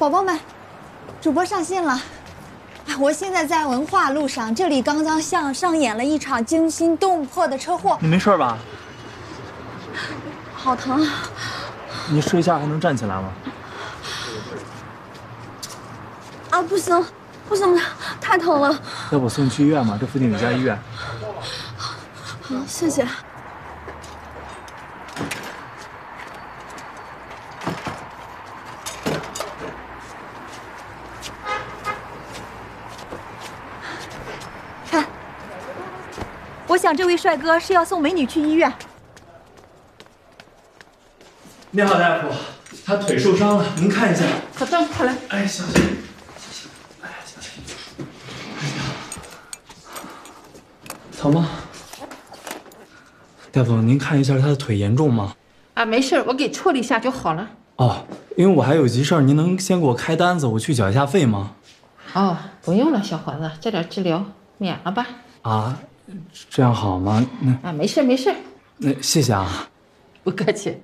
宝宝们，主播上线了。我现在在文化路上，这里刚刚像上演了一场惊心动魄的车祸。你没事吧？好疼啊！你试一下还能站起来吗？啊，不行，不行，太疼了。要不送你去医院吧？这附近有家医院。好，谢谢。想这位帅哥是要送美女去医院。你好，大夫，他腿受伤了，您看一下。好的，快来。哎，小心，小心，哎，小心。哎呀，疼吗？大夫，您看一下他的腿严重吗？啊，没事，我给处理一下就好了。哦，因为我还有急事儿，您能先给我开单子，我去缴一下费吗？哦，不用了，小伙子，这点治疗免了吧。啊，这样好吗？那啊，没事没事。那谢谢啊。不客气。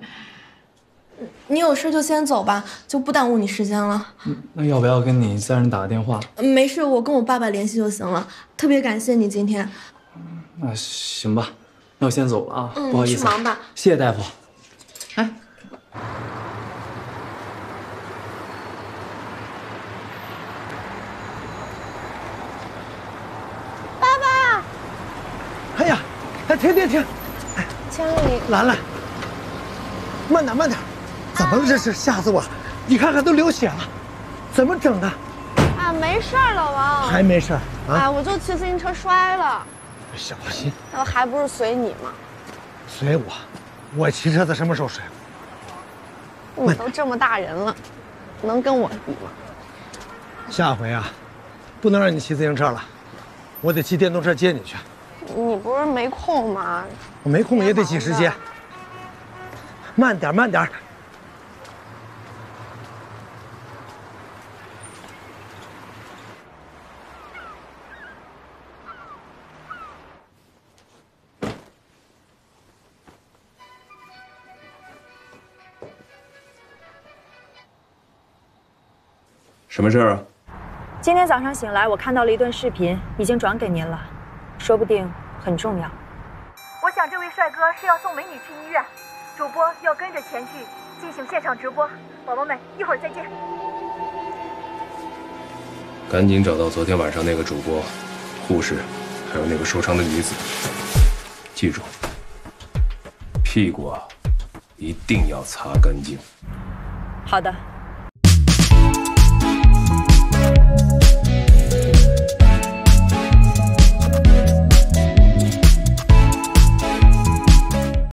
你有事就先走吧，就不耽误你时间了。那要不要跟你家人打个电话？没事，我跟我爸爸联系就行了。特别感谢你今天。那行吧，那我先走了啊，嗯，不好意思。去忙吧。谢谢大夫。哎，爸爸！哎呀，哎，停停停！千里，兰兰，慢点慢点，怎么了这是？吓死我了！你看看都流血了，怎么整的？啊，没事儿，老王。还没事儿哎，啊？我就骑自行车摔了，小心，那还不是随你吗？随我，我骑车子什么时候摔过？你都这么大人了，能跟我比吗？下回啊，不能让你骑自行车了，我得骑电动车接你去。你不是没空吗？我没空也得挤时间。慢点慢点。什么事儿啊？今天早上醒来，我看到了一段视频，已经转给您了，说不定很重要。我想这位帅哥是要送美女去医院，主播要跟着前去进行现场直播。宝宝们，一会儿再见。赶紧找到昨天晚上那个主播、护士，还有那个受伤的女子。记住，屁股啊，一定要擦干净。好的。